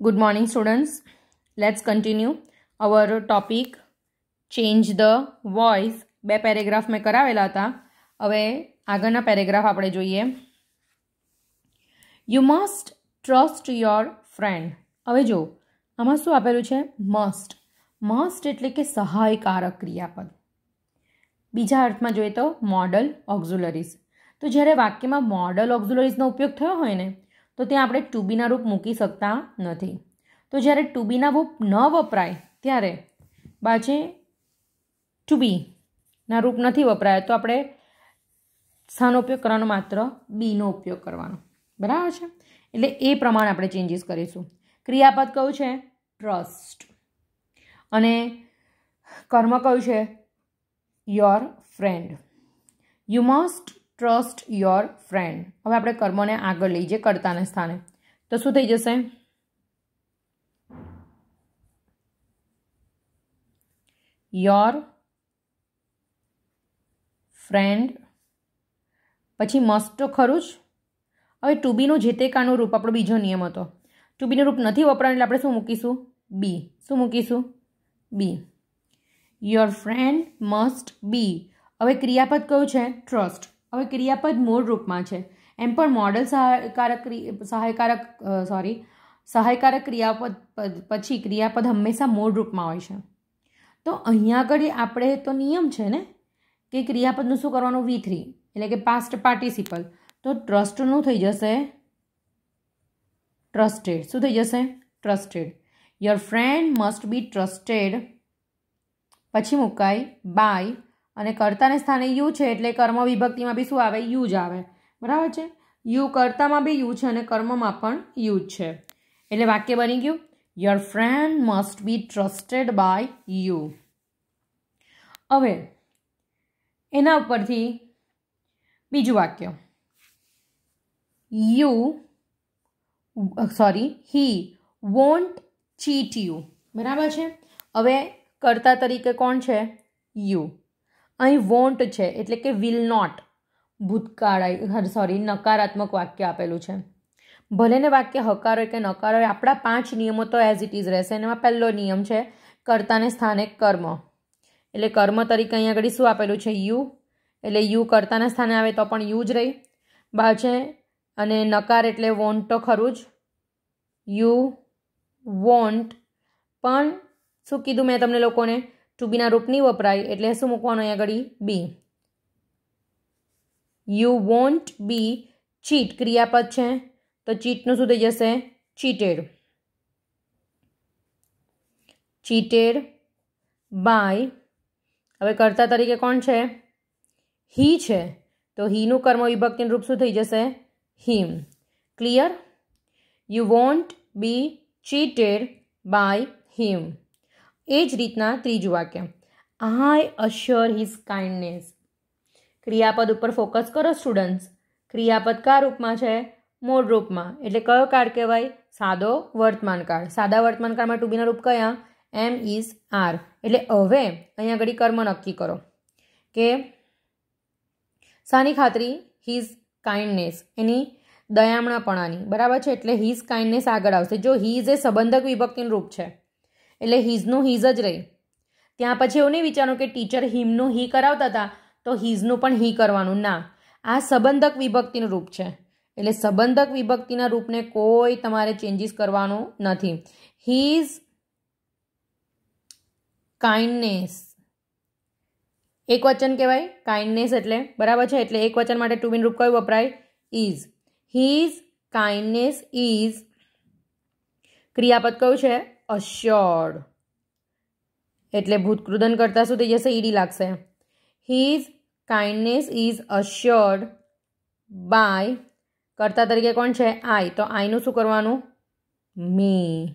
Good morning, students. Let's continue. Our topic change the voice. બે paragraph મેં કરાવેલા હતા. હવે આગળના પેરેગ્રાફ આપણે જોઈએ. You must trust your friend હવે જો આમાં શું આપેલું છે? મસ્ટ મસ્ટ એટલે કે સહાયકારક ક્રિયાપદ. બીજા અર્થમાં જોઈએ તો મોડલ ઓક્ઝુલરીઝ તો જ્યારે વાક્યમાં મોડલ ઓક્ઝુલરીઝનો ઉપયોગ થયો હોય ને તો ત્યાં આપણે ટુ બીના રૂપ મૂકી શકતા નથી. તો જ્યારે ટુ બીના રૂપ ન વપરાય, ત્યારે બાજે ટુ બીના રૂપ નથી વપરાય, તો આપણે શાનો ઉપયોગ કરવાનો માત્ર બીનો ઉપયોગ કરવાનો. બરાબર છે? એટલે એ પ્રમાણે આપણે ચેન્જીસ કરીશું. ક્રિયાપદ કયું છે? ટ્રસ્ટ અને કર્મ કયું છે? Your friend you must trust your friend હવે આપણે કર્મને આગળ લઈ જઈએ કર્તાને સ્થાને. તો શું થઈ જશે? યોર ફ્રેન્ડ પછી મસ્ટ ખરું જ. હવે ટુ બીનું જે તે કાનું રૂપ આપણો બીજો નિયમ હતો. ટુ બીનું રૂપ નથી વપરાયું એટલે આપણે શું મૂકીશું? બી શું મૂકીશું? Be your friend must be હવે ક્રિયાપદ કયું છે? ટ્રસ્ટ હવે ક્રિયાપદ મૂળ રૂપમાં છે. એમ પણ મોડલ સહાયકારક સહાયકારક સોરી સહાયકારક ક્રિયાપદ પછી ક્રિયાપદ હંમેશા મૂળ રૂપમાં હોય છે. તો અહીંયા આગળ આપણે તો નિયમ છે ને, કે ક્રિયાપદનું શું કરવાનું? વી થ્રી એટલે કે પાસ્ટ પાર્ટિસિપલ તો ટ્રસ્ટનું થઈ જશે ટ્રસ્ટેડ શું થઈ જશે? Trusted your friend must be trusted પછી મુકાય બાય અને કર્તાને સ્થાને યુ છે એટલે કર્મ વિભક્તિમાં બી શું આવે? યુ જ આવે. બરાબર છે? યુ કર્તામાં બી યુ છે અને કર્મમાં પણ યુ જ છે. એટલે વાક્ય બની ગયું. Your friend must be trusted by you હવે, એના ઉપરથી બીજું વાક્ય. You sorry he won't cheat you બરાબર છે? હવે કર્તા તરીકે કોણ છે? યુ અહીં વોન્ટ છે, એટલે કે વિલ નોટ ભૂતકાળ સોરી નકારાત્મક વાક્ય આપેલું છે. ભલેને વાક્ય હકાર હોય કે નકાર હોય આપણા પાંચ નિયમો તો એઝ ઇટ ઇઝ રહેશે. એમાં પહેલો નિયમ છે, કર્તાને સ્થાને કર્મ. એટલે કર્મ તરીકે અહીંયા આગળ શું આપેલું છે? યુ એટલે યુ કર્તાના સ્થાને આવે તો પણ યુ જ રહી. બા છે, અને નકાર એટલે વોન્ટ તો ખરું જ. યુ વોન્ટ પણ શું કીધું મેં તમને લોકોને? ટુ બીના રૂપની વપરાય એટલે શું મૂકવાનું અહીંયા આગળ be you won't be cheat ક્રિયાપદ છે. તો ચીટનું શું થઈ જશે? ચીટેડ ચીટેડ બાય હવે કર્તા તરીકે કોણ છે? હી છે. તો હીનું કર્મ વિભક્તિનું રૂપ શું થઈ જશે? Him clear you won't be cheated by him એ જ રીતના ત્રીજું વાક્ય. આઈ અશ્યોર હિઝ કાઇન્ડનેસ ક્રિયાપદ ઉપર ફોકસ કરો સ્ટુડન્ટ્સ ક્રિયાપદ કા રૂપમાં છે? મૂળ રૂપમાં. એટલે કયો કાળ કહેવાય? સાદો વર્તમાન કાળ. સાદા વર્તમાન કાળમાં ટુબીના રૂપ કયા? એમ ઇઝ આર એટલે હવે અહીંયા આગળ કર્મ નક્કી કરો કે સાની ખાતરી હિઝ કાઇન્ડનેસ એની દયામણાપણાની. બરાબર છે? એટલે હિઝ કાઇન્ડનેસ આગળ આવશે. જો હિઝ એ સંબંધક વિભક્તિનું રૂપ છે. એટલે હિઝનું હિઝ જ રહી. ત્યાં પછી એવું નહીં વિચારવું કે ટીચર હિમનું હી કરાવતા હતા, તો હિઝનું પણ હી કરવાનું. ના, આ સંબંધક વિભક્તિનું રૂપ છે. એટલે સંબંધક વિભક્તિના રૂપને કોઈ તમારે ચેન્જીસ કરવાનું નથી. હિઝ કાઇન્ડનેસ એક વચન કહેવાય કાઇન્ડનેસ એટલે, બરાબર છે? એટલે એક વચન માટે ટુ બીન રૂપ કયું વપરાય? ઇઝ હિઝ કાઇન્ડનેસ ઇઝ ક્રિયાપદ કયું છે? અશ્યોર્ડ એટલે ભૂતકૃદન કરતાં શું થઈ જશે? ઈડી લાગશે. His kindness is assured by કરતા તરીકે કોણ છે? આઈ તો આઈનું શું કરવાનું? મી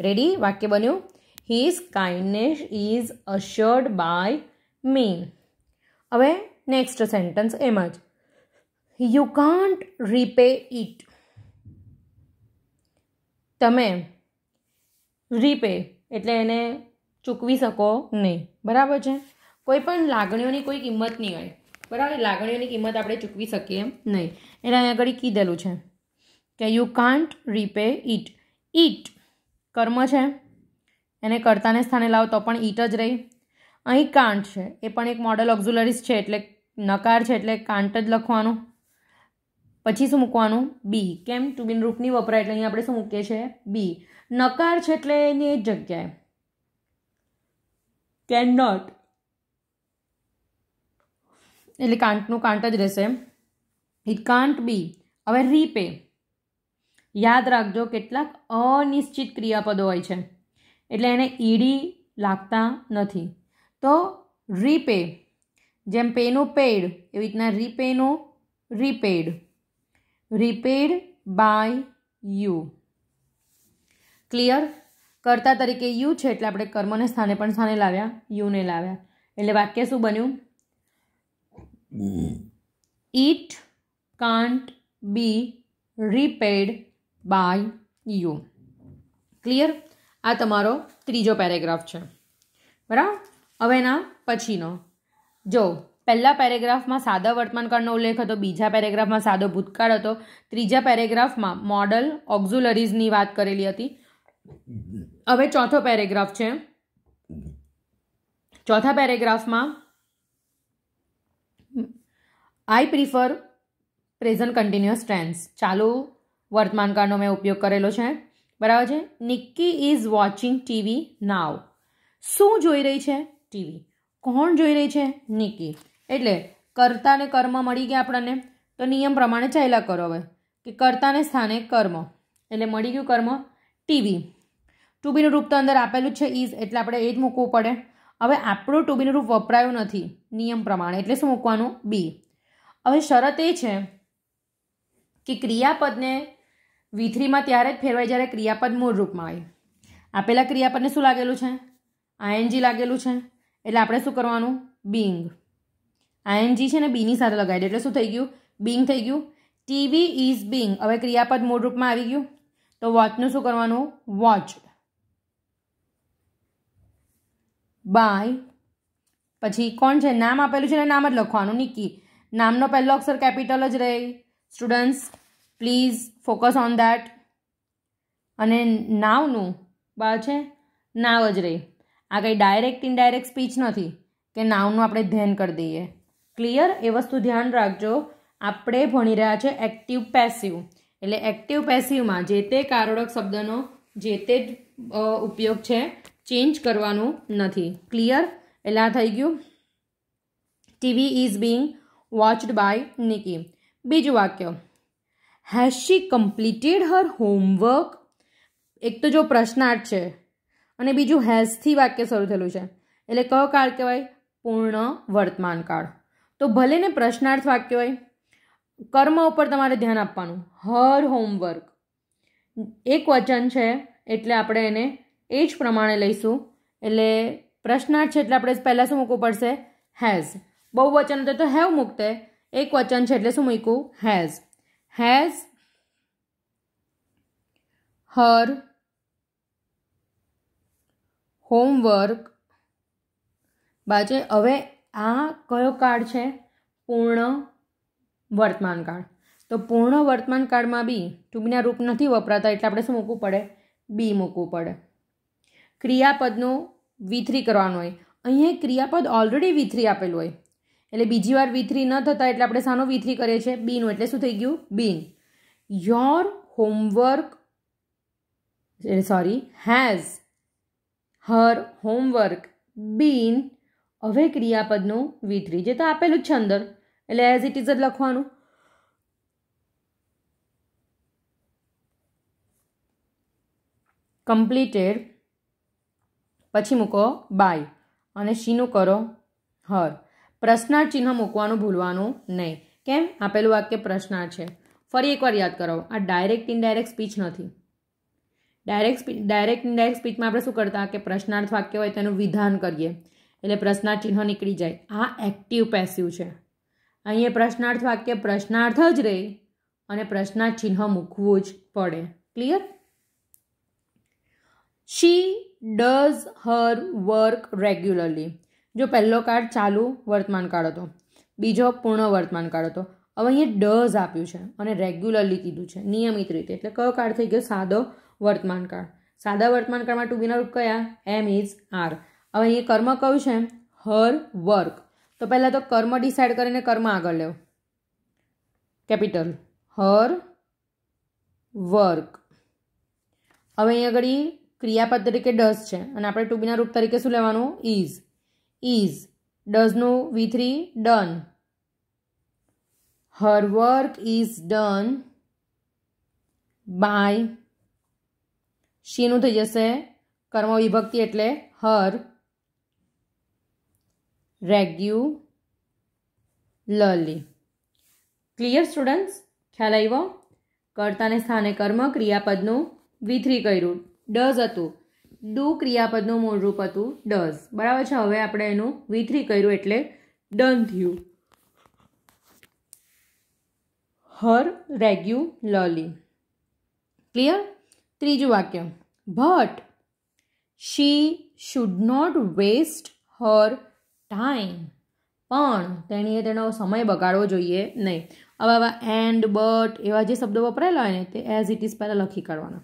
રેડી વાક્ય બન્યું? His kindness is assured by me હવે નેક્સ્ટ સેન્ટન્સ એમ જ. યુ કાન્ટ રીપે ઇટ તમે રીપે એટલે એને ચૂકવી શકો નહીં. બરાબર છે? કોઈ પણ લાગણીઓની કોઈ કિંમત નહીં હોય. બરાબર? લાગણીઓની કિંમત આપણે ચૂકવી શકીએ નહીં. એટલે અહીંયા આગળ કીધેલું છે કે you can't repay it it કર્મ છે. એને કર્તાને સ્થાને લાવો તો પણ ઈટ જ રહી. અહીં કાંટ છે. એ પણ એક મોડલ ઓક્ઝુલરીસ છે, એટલે નકાર છે, એટલે કાંટ જ લખવાનું. પછી શું મૂકવાનું? બી કેમ? ટુ બિન રૂપની વપરાય, એટલે અહીં આપણે શું મૂકીએ છીએ? બી નકાર છે એટલે એની એ જગ્યાએ. કેન નોટ એટલે કાંટનું કાંટ જ રહેશે ઇટ કાન્ટ બી હવે રીપે યાદ રાખજો, કેટલાક અનિશ્ચિત ક્રિયાપદો હોય છે. એટલે એને ઈડી લાગતા નથી. તો રીપે જેમ પેનું પેડ એવી રીતના રીપેનું repaid repaid by you clear કર્તા તરીકે યુ છે એટલે આપણે કર્મને સ્થાને પણ સ્થાને લાવ્યા. યુને લાવ્યા. એટલે વાક્ય શું બન્યું? It can't be repaid by you clear આ તમારો ત્રીજો પેરેગ્રાફ છે. બરાબર? હવે એના પછીનો. જો, પહેલા પેરેગ્રાફમાં સાદા વર્તમાનકાળનો ઉલ્લેખ હતો, બીજા પેરેગ્રાફમાં સાદો ભૂતકાળ હતો, ત્રીજા પેરેગ્રાફમાં મોડલ ઓક્ઝુલરીઝની વાત કરેલી હતી. હવે ચોથો પેરેગ્રાફ છે. ચોથા પેરેગ્રાફમાં I prefer present continuous tense ચાલુ વર્તમાનકાળનો મેં ઉપયોગ કરેલો છે. બરાબર છે? Nikki is watching TV now શું જોઈ રહી છે? ટીવી કોણ જોઈ રહી છે? નિકી એટલે કર્તાને કર્મ મળી ગયા આપણને. તો નિયમ પ્રમાણે ચાલ્યા કરો હવે. કે કર્તાને સ્થાને કર્મ. એટલે મળી ગયું કર્મ. ટીવી. ટુબીનું રૂપ તો અંદર આપેલું છે ઇઝ એટલે આપણે એ જ મૂકવું પડે. હવે આપણું ટુબીનું રૂપ વપરાયું નથી, નિયમ પ્રમાણે. એટલે શું મૂકવાનું? બી હવે શરત એ છે કે ક્રિયાપદને વીથરીમાં ત્યારે જ ફેરવાય જ્યારે ક્રિયાપદ મૂળ રૂપમાં આવે આપેલા ક્રિયાપદને શું લાગેલું છે? આઈએનજી લાગેલું છે. એટલે આપણે શું કરવાનું? બિંગ આઈએનજી છે ને બીની સાથે લગાવી એટલે શું થઈ ગયું? બિંગ થઈ ગયું. ટીવી ઇઝ બિંગ હવે ક્રિયાપદ મૂળ રૂપમાં આવી ગયું. તો વોચનું શું કરવાનું? વોચ. બાય. પછી કોણ છે? નામ આપેલું છે ને? નામ જ લખવાનું નિકી. નામનો પહેલો અક્ષર કેપિટલ જ રહે. Students, please focus on that અને નાવનું બા છે? નાવ જ રહે. આ કંઈ ડાયરેક્ટ, ઇનડાયરેક્ટ સ્પીચ નથી. કે નાવનું આપણે ધ્યાન કરી દઈએ. ક્લિયર? એ વસ્તુ ધ્યાન રાખજો. આપણે ભણી રહ્યા છે એક્ટિવ પેસિવ એટલે એક્ટિવ પેસિવમાં જે તે કારોડક શબ્દનો જે તે ઉપયોગ છે ચેન્જ કરવાનું નથી. ક્લિયર એટલે આ થઈ ગયું. TV is being watched by Nikki બીજું વાક્ય. Has she completed her homework એક તો જો પ્રશ્નાર્થ છે. અને બીજું હેઝથી વાક્ય શરૂ થયેલું છે. એટલે કયો કાળ કહેવાય? પૂર્ણ વર્તમાન કાળ. તો ભલે ને પ્રશ્નાર્થ વાક્ય હોય કર્મ ઉપર તમારે ધ્યાન આપવાનું. Her homework. એક વચન છે, એટલે આપણે એને એ જ પ્રમાણે લઈશું. એટલે પ્રશ્નાર્થ છે, એટલે આપણે પહેલાં શું મૂકવું પડશે? હેઝ બહુ વચન હતું તો હેવ મૂકતે. એક વચન છે, એટલે શું મૂક્યું? Has has her homework. બાજે, હવે આ કયો કાળ છે? પૂર્ણ વર્તમાન કાળ તો પૂર્ણ વર્તમાન કાળમાં બી ટૂંકના રૂપ નથી વપરાતા એટલે આપણે શું મૂકવું પડે? બી મૂકવું પડે. ક્રિયાપદનું વિથરી કરવાનું હોય. અહીંયા ક્રિયાપદ ઓલરેડી વિથરી આપેલું હોય. એટલે બીજી વાર વિથરી ન થતા એટલે આપણે સાનો વિથરી કરીએ છીએ? બીનું. એટલે શું થઈ ગયું? Been. Your homework sorry has her homework been હવે ક્રિયાપદનું વિથરી જે તો આપેલું જ છે અંદર. એટલે એઝ ઇટ ઇઝ જ લખવાનું. કમ્પ્લીટેડ પછી મૂકો બાય અને શીનું કરો હર પ્રશ્નાર્થ ચિહ્ન મૂકવાનું ભૂલવાનું નહીં. કેમ? આપેલું વાક્ય પ્રશ્નાર્થ છે. ફરી એકવાર યાદ કરાવો આ ડાયરેક્ટ ઇનડાયરેક્ટ સ્પીચ નથી. ડાયરેક્ટ ડાયરેક્ટ ઇનડાયરેક્ટ સ્પીચમાં આપણે શું કરતા કે પ્રશ્નાર્થ વાક્ય હોય તેનું વિધાન કરીએ. એટલે પ્રશ્નાર્થ ચિહ્ન નીકળી જાય. આ એક્ટિવ પેસિવ છે. અહીંયા પ્રશ્નાર્થ વાક્ય પ્રશ્નાર્થ જ રહે અને પ્રશ્નાર્થ ચિહ્ન મૂકવું જ પડે. Clear she does her work regularly જો પહેલો કાર્ડ ચાલુ વર્તમાન કાળ હતો, બીજો પૂર્ણ વર્તમાન કાળ હતો. હવે અહીંયા ડઝ આપ્યું છે અને રેગ્યુલરલી કીધું છે, નિયમિત રીતે. એટલે કયો કાળ થઈ ગયો? સાદો વર્તમાન કાળ સાદા વર્તમાન કાળમાં ટુ બીના રૂપ કયા? એમ ઇઝ આર હવે અહીંયા કર્મ કયું છે? હર વર્ક તો પહેલાં તો કર્મ ડિસાઇડ કરીને કર્મ આગળ લેવો. કેપિટલ હર વર્ક હવે અહીં આગળ ક્રિયાપદ તરીકે ડઝ છે. અને આપણે ટુ રૂપ તરીકે શું લેવાનું? Is is ડઝનું V three done her work is done by શીનું થઈ જશે કર્મ વિભક્તિ એટલે હર રેગ્યુલરલી ક્લિયર સ્ટુડન્ટ્સ ખ્યાલ આવ્યો? કર્તાને સ્થાને કર્મ ક્રિયાપદનું વિથરી કર્યું. ડઝ હતું. ડુ ક્રિયાપદનું મૂળરૂપ હતું. ડઝ. બરાબર છે? હવે આપણે એનું વિથરી કર્યું એટલે ડન થયું. હર રેગ્યુલરલી ક્લિયર ત્રીજું વાક્ય. But she should not waste her time પણ તેણીએ તેનો સમય બગાડવો જોઈએ નહીં. હવે આવા એન્ડ બટ એવા જે શબ્દો વપરાયેલા હોય ને, તે એઝ ઇટ ઇઝ પહેલાં લખી કાઢવાના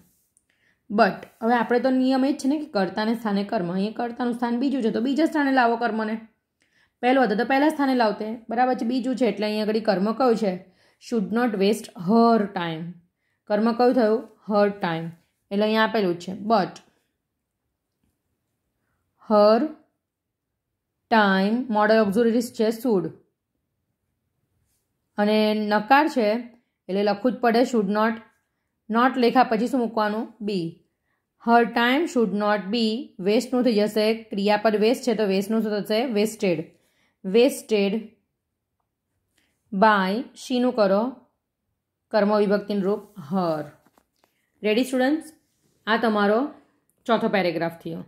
બટ હવે આપણે તો નિયમ એ જ છે ને કે કર્તાને સ્થાને કર્મ. અહીંયા કર્તાનું સ્થાન બીજું છે, તો બીજા સ્થાને લાવો કર્મને. પહેલું હતું તો પહેલાં સ્થાને લાવતે. બરાબર છે, બીજું છે, એટલે અહીંયા આગળ કર્મ કયું છે? Should not waste her time કર્મ કયું થયું? હર ટાઈમ એટલે અહીંયા આપેલું છે. But her time, modal auxiliaries છે શુડ. અને નકાર છે, એટલે લખવું જ પડે શુડ નોટ. નોટ લેખા પછી શું મૂકવાનું? Be. Her time should not be વેસ્ટનું થઈ જશે. ક્રિયા પર વેસ્ટ છે તો વેસ્ટનું શું થશે? વેસ્ટેડ. વેસ્ટેડ બાય શીનું કરો. કર્મ વિભક્તિનું રૂપ હર. રેડી સ્ટુડન્ટ્સ આ તમારો ચોથો પેરેગ્રાફ થયો.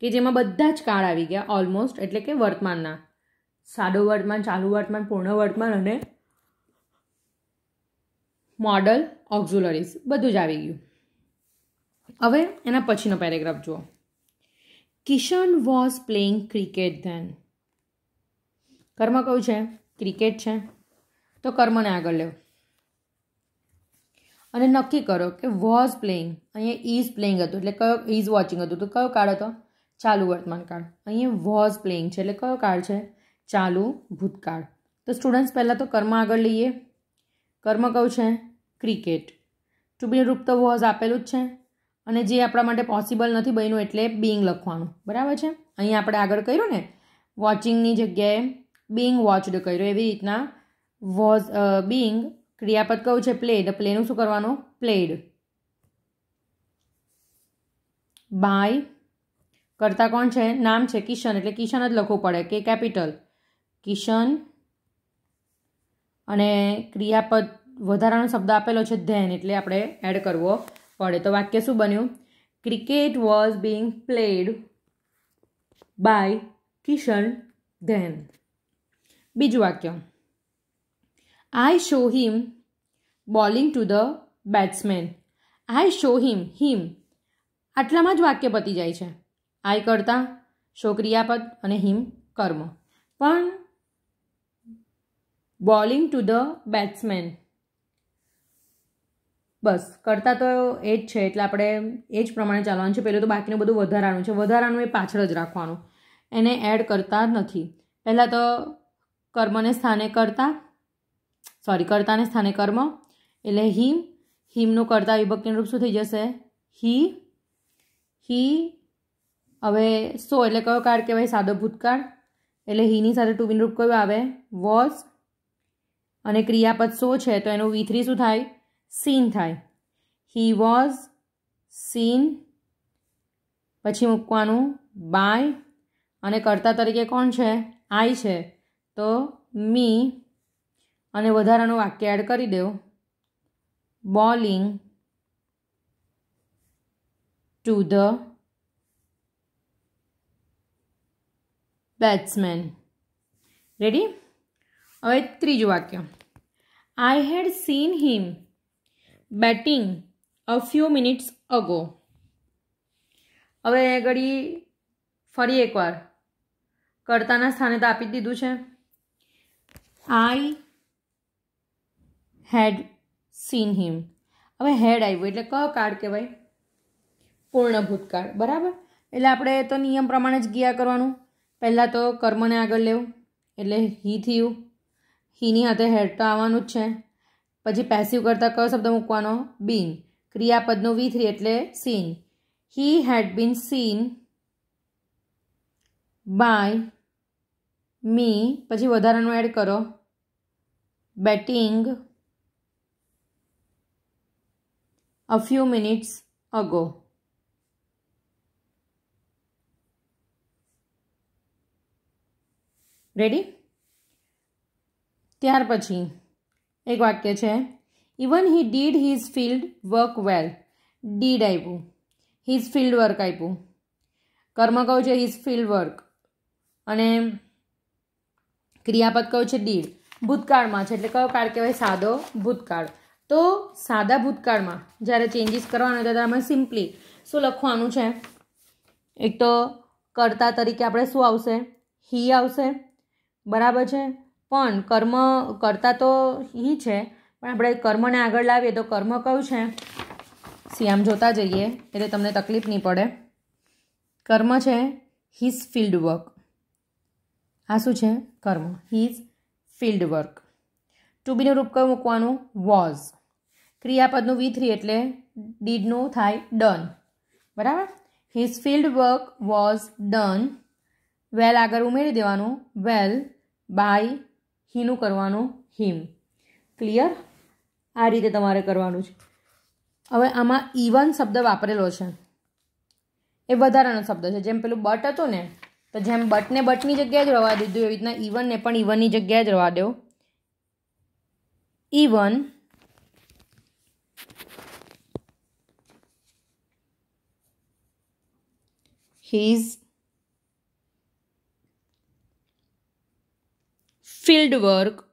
કે જેમાં બધા જ કાળ આવી ગયા ઓલમોસ્ટ એટલે કે વર્તમાનના. સાદો વર્તમાન, ચાલુ વર્તમાન, પૂર્ણ વર્તમાન અને મોડલ ઓક્ઝુલરીઝ બધું જ આવી ગયું. હવે એના પછીનો પેરેગ્રાફ જુઓ. Kishan was playing cricket then કર્મ કયું છે? ક્રિકેટ છે. તો કર્મને આગળ લેવો અને નક્કી કરો કે વોઝ પ્લેઇંગ અહીંયા ઇઝ પ્લેઇંગ હતું, એટલે કયો ઇઝ વોચિંગ હતું, તો કયો કાળ હતો? ચાલુ વર્તમાન કાળ. અહીંયા વોઝ પ્લેઇંગ છે એટલે કયો કાળ છે? ચાલુ ભૂતકાળ. તો સ્ટુડન્ટ્સ પહેલાં તો કર્મ આગળ લઈએ. કર્મ કયું છે? ક્રિકેટ ટુ બી રૂપ તો વોઝ આપેલું જ છે. અને જે આપણા માટે પોસિબલ નથી બન્યું એટલે બિંગ લખવાનું. બરાબર છે? અહીં આપણે આગળ કર્યું ને? વોચિંગની જગ્યાએ બિંગ વોચડ કર્યું. એવી રીતના વોઝ બિંગ ક્રિયાપદ કયું છે? પ્લેડ પ્લેનું શું કરવાનું? પ્લેડ બાય કરતા કોણ છે? નામ છે કિશન, એટલે કિશન જ લખવું પડે કે કેપિટલ. કિશન અને ક્રિયાપદ વધારાનો શબ્દ આપેલો છે ધેન, એટલે આપણે એડ કરવો પડે. તો વાક્ય શું બન્યું? Cricket was being played by Kishan, then. બીજું વાક્ય. I saw him bowling to the batsman I saw him him આટલામાં જ વાક્ય પતી જાય છે. આઈ કરતા, શોક્રિયાપદ અને હિમ કર્મ. પણ બોલિંગ ટુ ધ બેટ્સમેન. બસ, કરતાં તો એ જ છે, એટલે આપણે એ જ પ્રમાણે ચાલવાનું છે. પહેલું તો બાકીનું બધું વધારાનું છે. વધારાનું એ પાછળ જ રાખવાનું. એને એડ કરતા નથી. પહેલાં તો કર્મને સ્થાને કરતા સોરી કર્તાને સ્થાને કર્મ, એટલે હિમ, હિમનું કરતા વિભક્તિનું રૂપ શું થઈ જશે? હી હી હવે સો એટલે કયો કાળ કહેવાય? સાદો ભૂતકાળ. એટલે હીની સાથે ટુ બીનું રૂપ કયો આવે? વોઝ અને ક્રિયાપદ સો છે, તો એનું વી થ્રી શું થાય? સીન થાય. હી વોઝ સીન પછી મૂકવાનું બાય અને કર્તા તરીકે કોણ છે? આઈ છે. તો મી અને વધારાનું વાક્ય એડ કરી દેવું. Bowling to the batsman. Ready હવે ત્રીજું વાક્ય. I had seen him batting a few minutes ago હવે ઘડી ફરી એકવાર કર્તાના સ્થાને તો આપી દીધું છે. આઈ હેડ સીન હિમ હવે હેડ આવ્યું એટલે કયો કાર્ડ કહેવાય? પૂર્ણ ભૂતકાળ. બરાબર? એટલે આપણે તો નિયમ પ્રમાણે જ ગયા કરવાનું. પહેલાં તો કર્મને આગળ લેવું, એટલે હી થયું. હીની હાથે હેડ તો આવવાનું જ છે. પછી પેસિવ કરતાં કયો શબ્દ મૂકવાનો બીન ક્રિયાપદનું વી થ્રી એટલે seen he had been seen by me પછી વધારાનું એડ કરો. Batting a few minutes ago ready ત્યાર પછી એક વાક્ય છે. Even he did his field work well did આપ્યું હિઝ ફિલ્ડ વર્ક આપ્યું કર્મ કહું છે હિઝ ફિલ્ડ વર્ક અને ક્રિયાપદ કહું છે ડીડ ભૂતકાળમાં છે. એટલે કયો કાળ કહેવાય? સાદો ભૂતકાળ. તો સાદા ભૂતકાળમાં જ્યારે ચેન્જીસ કરવાનો ત્યારે તમે સિમ્પલી શું લખવાનું છે? એક તો કર્તા તરીકે આપણે શું આવશે? હી આવશે. બરાબર છે? પણ કર્મ કરતા તો એ છે. પણ આપણે કર્મને આગળ લાવીએ તો કર્મ કયું છે? સિયામ જોતા જઈએ, એટલે તમને તકલીફ નહીં પડે. કર્મ છે હિઝ ફિલ્ડ વર્ક આ શું છે? કર્મ. હિઝ ફિલ્ડ વર્ક ટુ બીનું રૂપ કયું મૂકવાનું? વોઝ ક્રિયાપદનું વી થ્રી એટલે ડીડનું થાય ડન બરાબર? His field work was done well આગળ ઉમેરી દેવાનું. વેલ બાય હીનું કરવાનું હિમ ક્લિયર આ રીતે તમારે કરવાનું છે. હવે આમાં ઇવન શબ્દ વાપરેલો છે. એ વધારાનો શબ્દ છે. જેમ પેલું બટ હતું ને, તો જેમ બટને બટની જગ્યાએ જ રવા દીધું, એવી રીતના ઇવનને પણ ઇવનની જગ્યાએ જ રવા દો. Even his field work.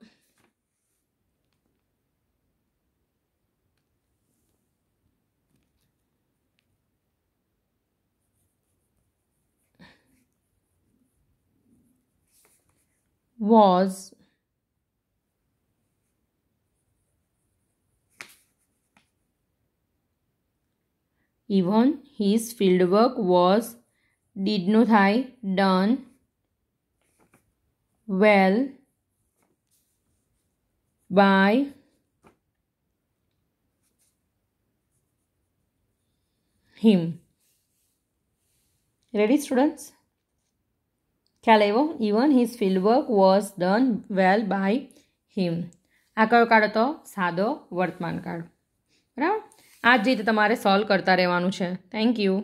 Was. Even his fieldwork was did not I done well by him. Ready, students? Even his field work was done well by him આ કયો કાળ હતો? સાદો વર્તમાન કાળ બરાબર? આ જ રીતે તમારે સોલ્વ કરતા રહેવાનું છે. Thank you